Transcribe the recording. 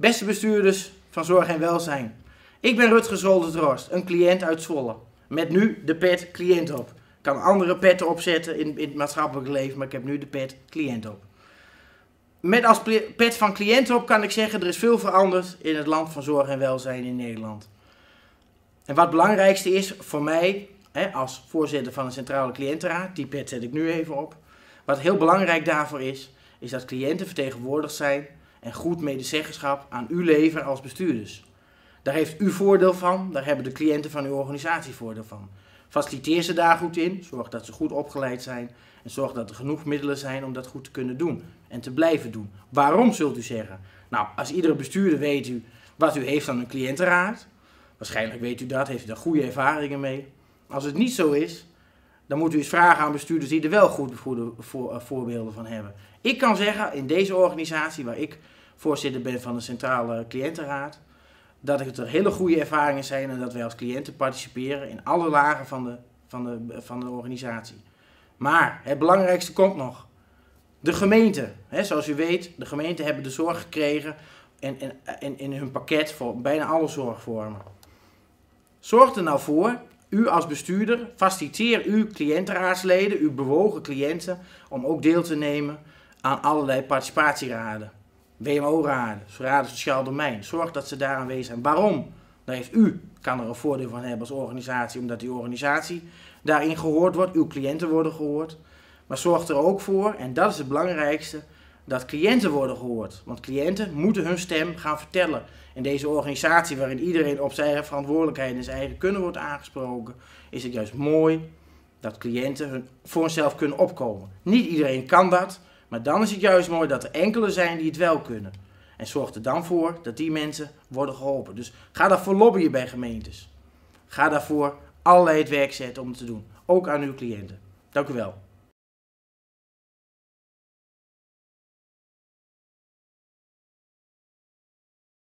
Beste bestuurders van Zorg en Welzijn. Ik ben Rutger Zolder-Drost, een cliënt uit Zwolle. Met nu de pet cliënt op. Ik kan andere petten opzetten in, in het maatschappelijk leven, maar ik heb nu de pet cliënt op. Met als pet van cliënt op kan ik zeggen, er is veel veranderd in het land van zorg en welzijn in Nederland. En wat het belangrijkste is voor mij, hè, als voorzitter van de Centrale Cliëntenraad, die pet zet ik nu even op. Wat heel belangrijk daarvoor is, is dat cliënten vertegenwoordigd zijn en goed medezeggenschap aan u leveren als bestuurders. Daar heeft u voordeel van, daar hebben de cliënten van uw organisatie voordeel van. Faciliteer ze daar goed in, zorg dat ze goed opgeleid zijn en zorg dat er genoeg middelen zijn om dat goed te kunnen doen en te blijven doen. Waarom zult u zeggen? Nou, als iedere bestuurder weet u wat u heeft aan een cliëntenraad, waarschijnlijk weet u dat, heeft u daar goede ervaringen mee. Als het niet zo is, dan moet u eens vragen aan bestuurders die er wel goede voor, eh, voorbeelden van hebben. Ik kan zeggen, in deze organisatie waar ik voorzitter ben van de Centrale Cliëntenraad, dat het er hele goede ervaringen zijn en dat wij als cliënten participeren in alle lagen van de, van de, van de organisatie. Maar het belangrijkste komt nog. De gemeente, hè, zoals u weet, de gemeenten hebben de zorg gekregen in, in, in hun pakket voor bijna alle zorgvormen. Zorg er nou voor, u als bestuurder, faciliteer uw cliëntenraadsleden, uw bewogen cliënten, om ook deel te nemen aan allerlei participatieraden. WMO-raden, raden sociaal domein. Zorg dat ze daar aanwezig zijn. Waarom? Daar heeft u, kan er een voordeel van hebben als organisatie, omdat die organisatie daarin gehoord wordt, uw cliënten worden gehoord. Maar zorg er ook voor, en dat is het belangrijkste, dat cliënten worden gehoord. Want cliënten moeten hun stem gaan vertellen. In deze organisatie waarin iedereen op zijn eigen verantwoordelijkheid en zijn eigen kunnen wordt aangesproken, is het juist mooi dat cliënten voor zichzelf kunnen opkomen. Niet iedereen kan dat, maar dan is het juist mooi dat er enkele zijn die het wel kunnen. En zorg er dan voor dat die mensen worden geholpen. Dus ga daarvoor lobbyen bij gemeentes. Ga daarvoor allerlei het werk zetten om het te doen. Ook aan uw cliënten. Dank u wel.